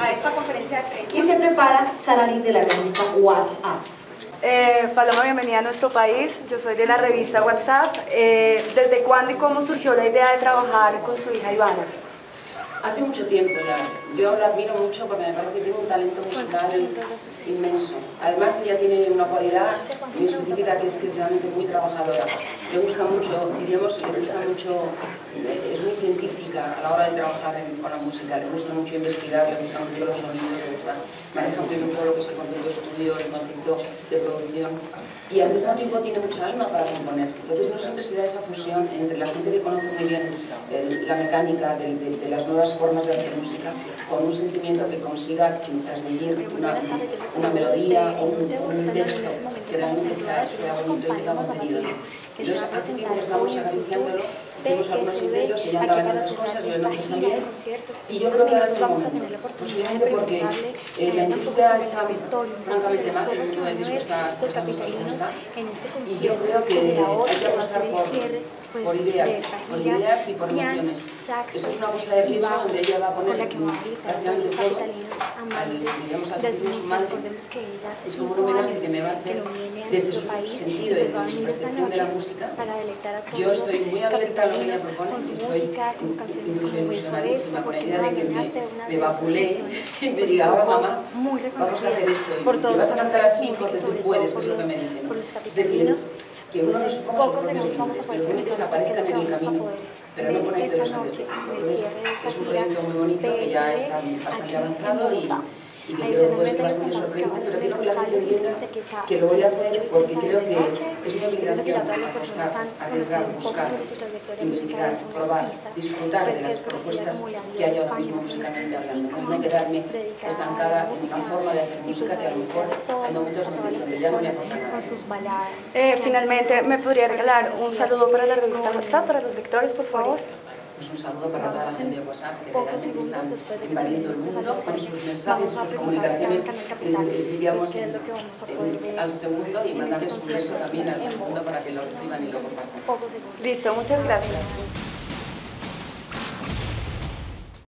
A esta conferencia de. Y se prepara Sararín de la revista WhatsApp. Eh, Paloma, bienvenida a nuestro país. Yo soy de la revista WhatsApp. Eh, ¿Desde cuándo y cómo surgió la idea de trabajar con su hija Ivana? Hace mucho tiempo ya. Yo la admiro mucho porque me parece que tiene un talento musical inmenso. Además, ella tiene una cualidad muy específica que es que realmente muy trabajadora. Le gusta mucho, diríamos, le gusta mucho, es muy científica a la hora de trabajar con la música. Le gusta mucho investigar, le gustan mucho los sonidos, le gusta, maneja muy bien todo lo que es el concepto de estudio, el concepto de producción y al mismo tiempo tiene mucha alma para componer. Entonces no siempre se da esa fusión entre la gente que conoce muy bien la mecánica de, las nuevas formas de hacer música con un sentimiento que consiga transmitir una, melodía o un, texto que realmente sea, sea bonito y tenga contenido. Entonces hace tiempo que estamos Hicimos algunos intentos, otras cosas, también. Y yo creo que ahora es el momento. Posiblemente porque eh, la industria está francamente mal, el mundo del disco está está. Y yo creo que hay que apostar por, por ideas, por ideas y por emociones. Esto es una apuesta de riesgo donde ella va a poner prácticamente todo al, digamos, al sentimiento humano. Es como un homenaje que me va a hacer desde su sentido y desde su percepción de la música. Yo estoy muy abierta lo que ella propone, estoy incluso ilusionadísima con la idea de que me, me y me diga, ahora mamá, vamos a hacer esto, y vas a cantar así porque tú puedes, que es lo que me dicen. Es decir, que uno propios límites, que los límites aparezcan en el camino, pero no poner en el Entonces, es un proyecto muy bonito que ya está bastante avanzado y y que creo que es bastante sorprendente, pero quiero que la gente entienda que lo voy a hacer porque creo que es mi obligación apostar, arriesgar, buscar, investigar, probar, disfrutar de las propuestas que hay ahora mismo musicalmente hablando, no quedarme estancada en una forma de hacer música que a lo mejor hay momentos donde ya no me aporta nada. Eh, finalmente, ¿me podría regalar un saludo para la revista WhatsApp, para los lectores, por favor? Pues un saludo para toda la gente de WhatsApp que realmente están invadiendo el mundo con sus mensajes, sus comunicaciones, eh, diríamos, en, al segundo y mandarles un beso también al segundo para que lo reciban y lo compartan. Listo, muchas gracias.